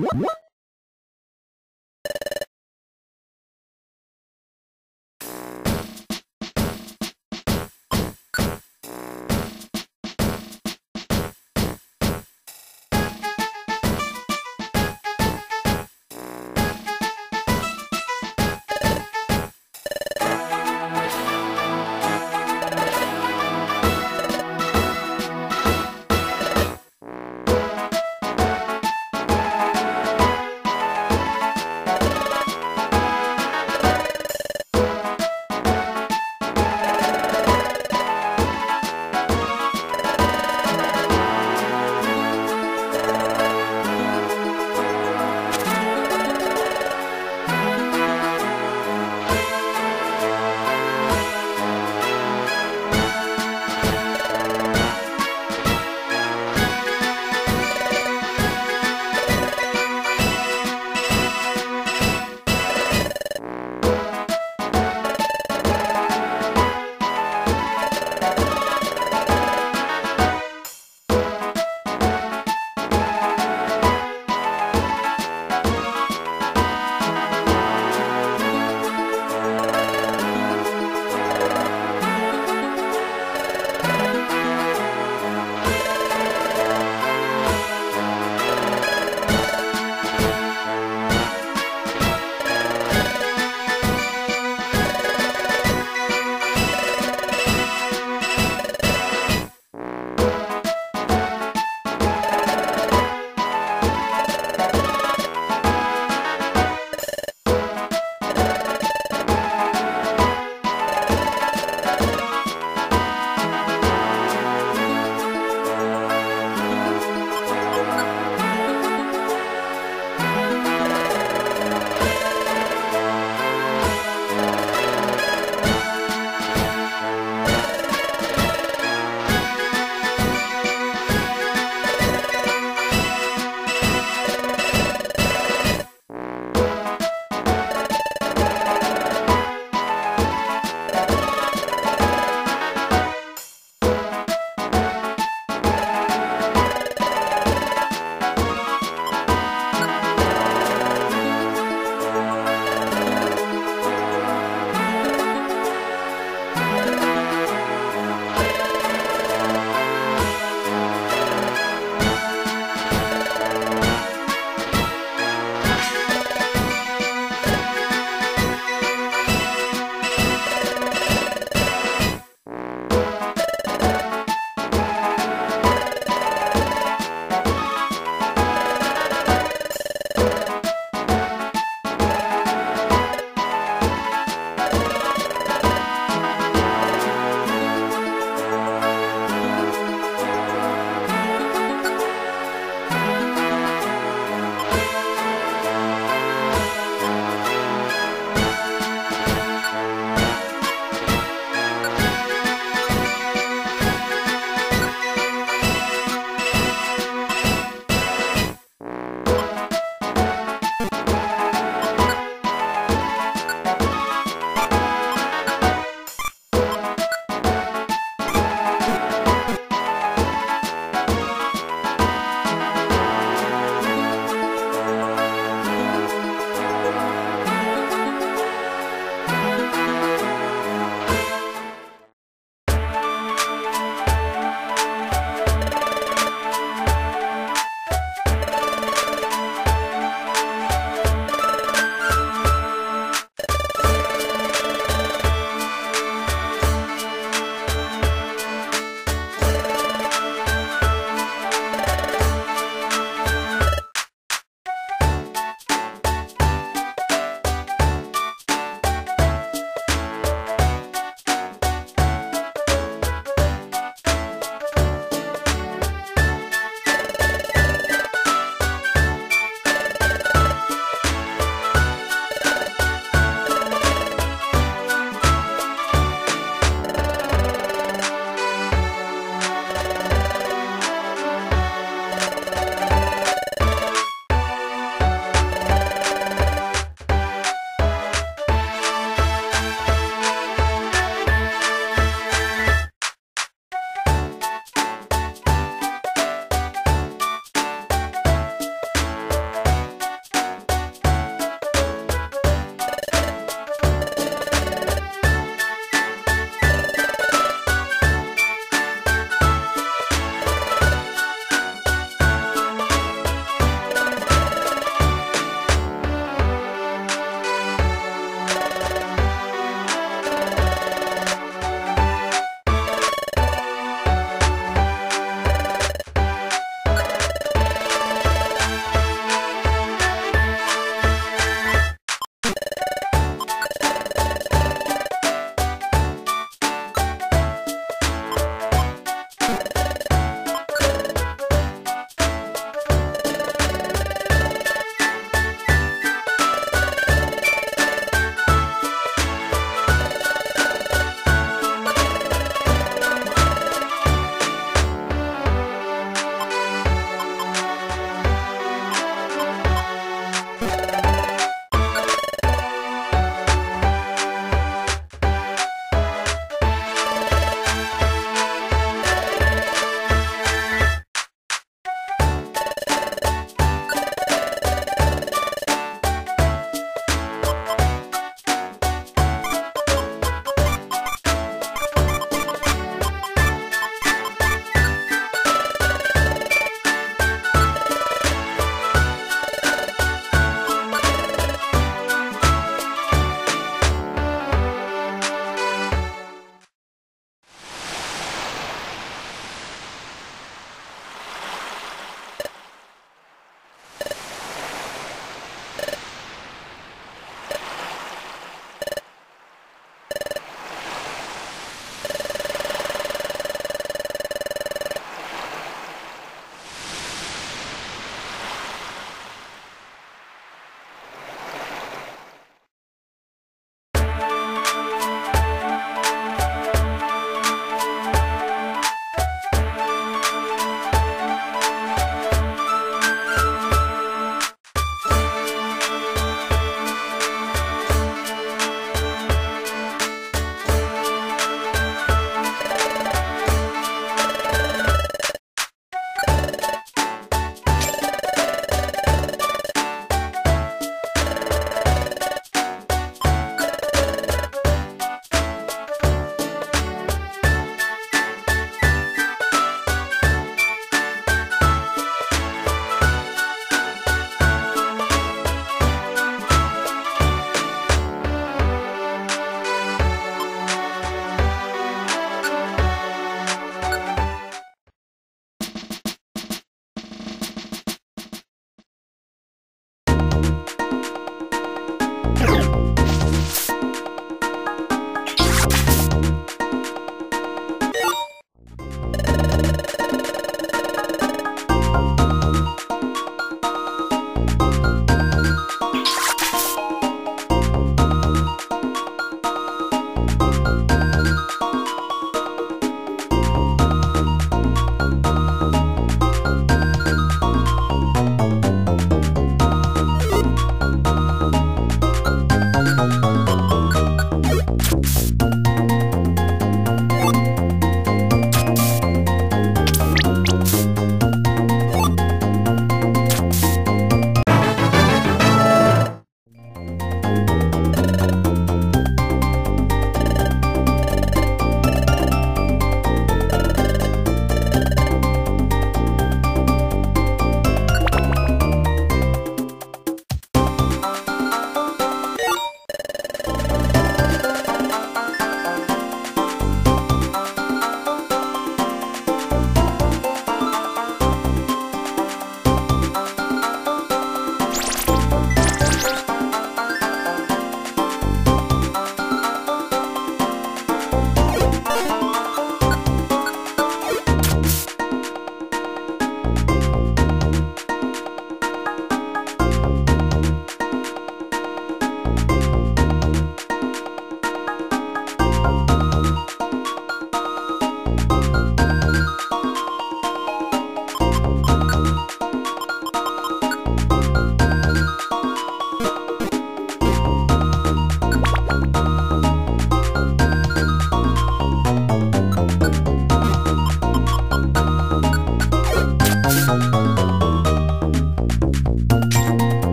What?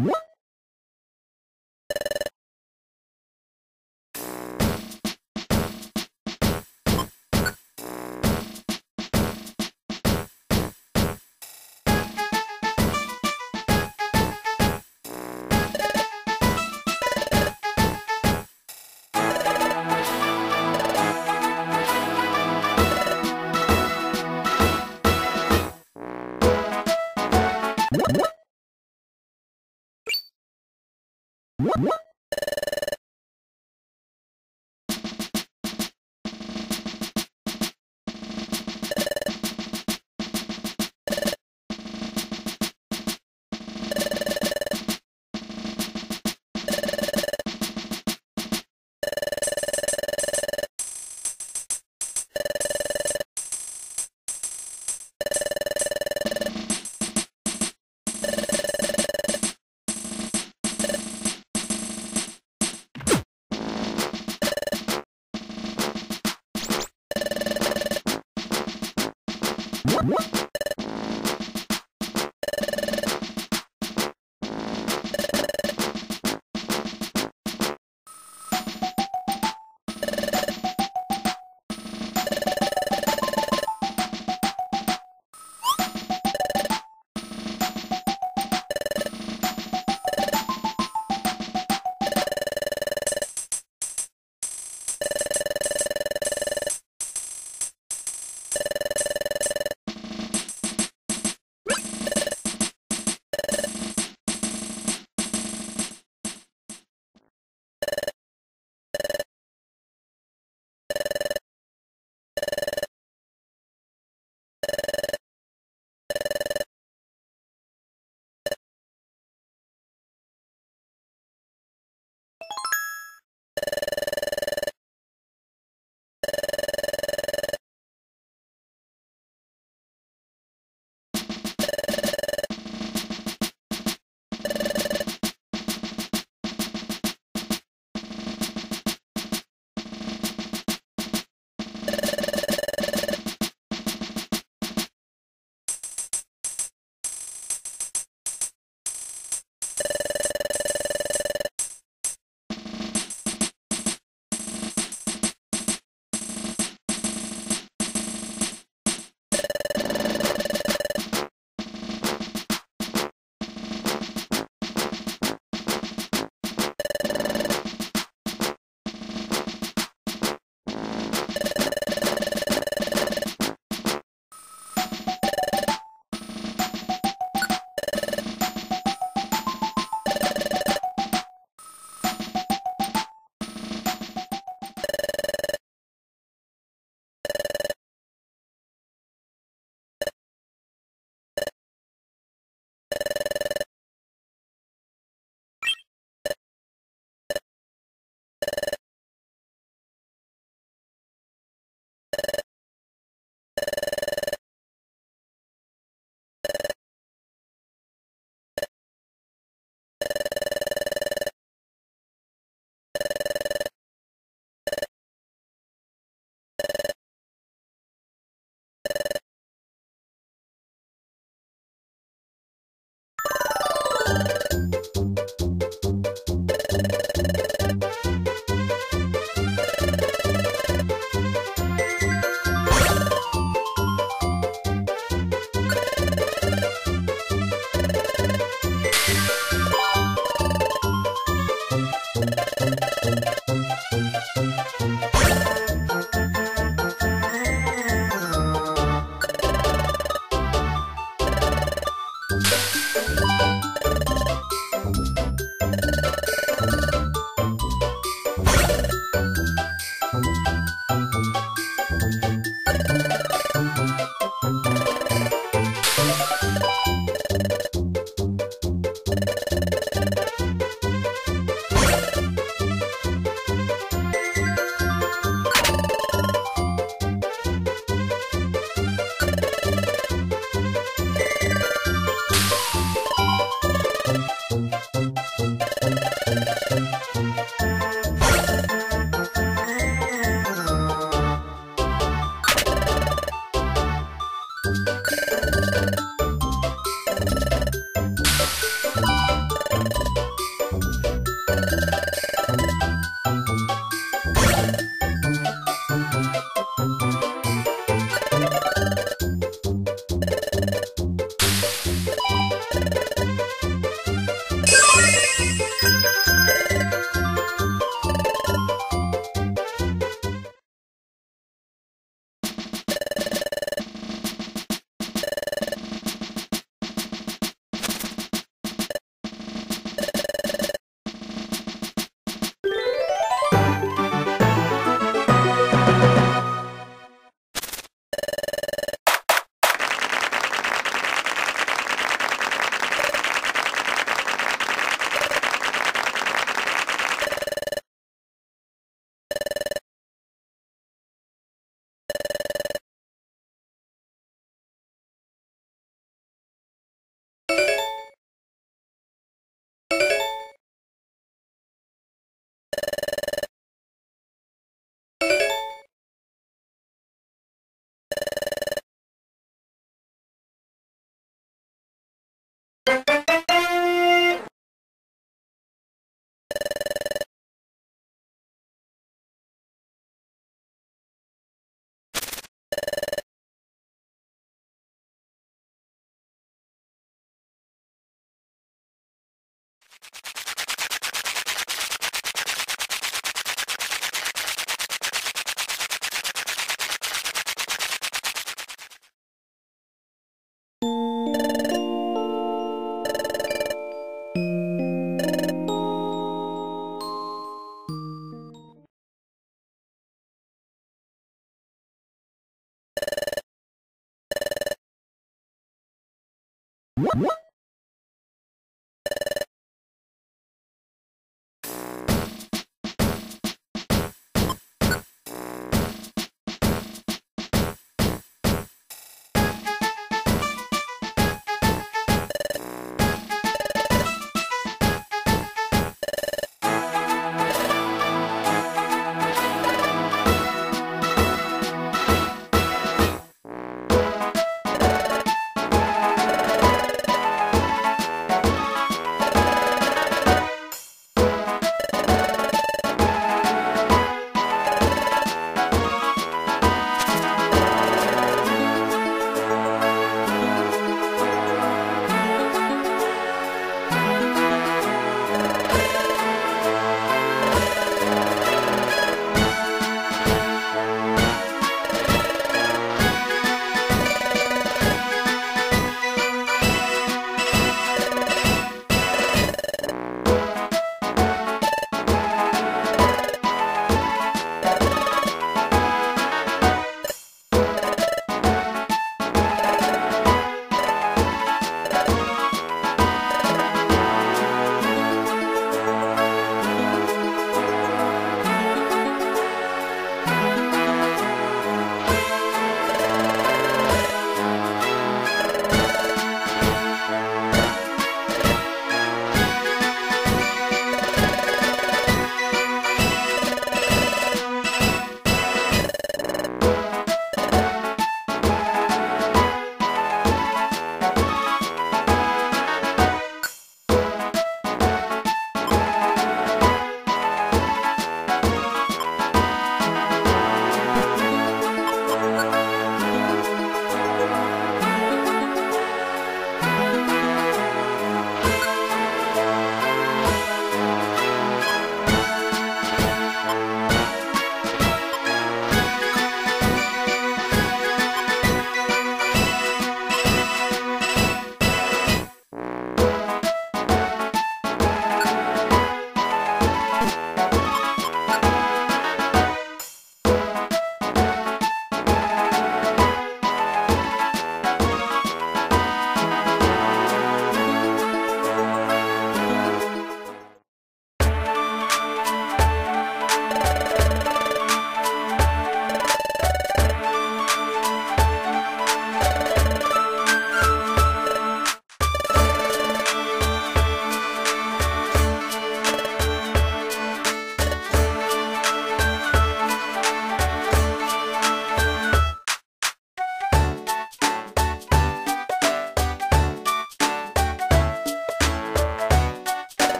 What? What?